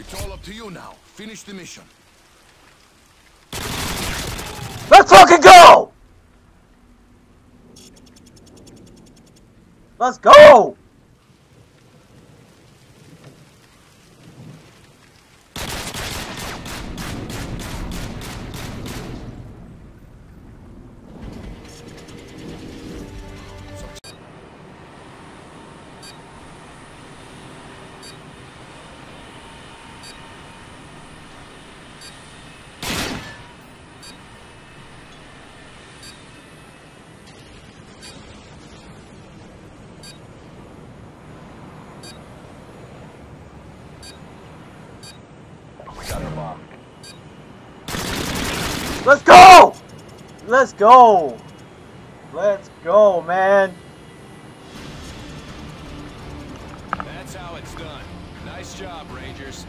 It's all up to you now. Finish the mission. Let's fucking go! Let's go! Let's go! Let's go! Let's go, man! That's how it's done. Nice job, Rangers.